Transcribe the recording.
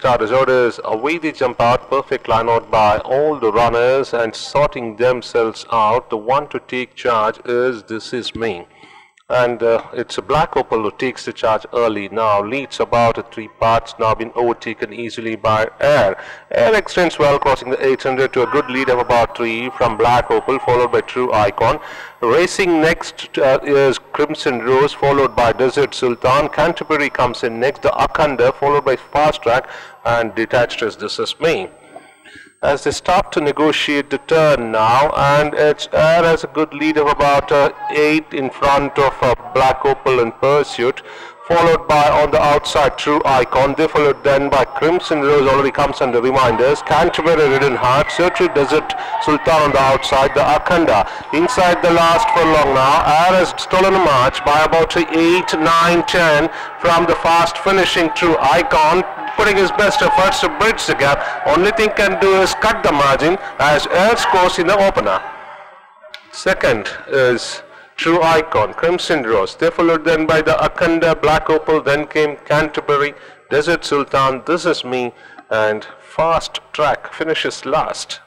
starters orders. Away they jump out. Perfect line out by all the runners and sorting themselves out. The one to take charge is This Is Me and uh, it's a black opal who takes the charge early. Now leads about a three parts now been overtaken easily by air. Air extends well crossing the 800 to a good lead of about three from black opal followed by true icon. Racing next uh, is crimson rose followed by desert sultan. Canterbury comes in next the akhanda followed by fast track and detached as this is me as they start to negotiate the turn now and it's air has a good lead of about uh, 8 in front of uh, black opal and pursuit followed by on the outside true icon. They followed then by crimson rose already comes under reminders. Canterbury ridden heart. Sertu desert sultan on the outside the akhanda inside the last for long now. Air has stolen a march by about 8 9 10 from the fast finishing true icon putting his best efforts to bridge the gap. Only thing can do is cut the margin as Air scores in the opener. Second is True Icon, Crimson Rose. They followed then by the Akhanda, Black Opal, then came Canterbury, Desert Sultan, This Is Me, and Fast Track finishes last.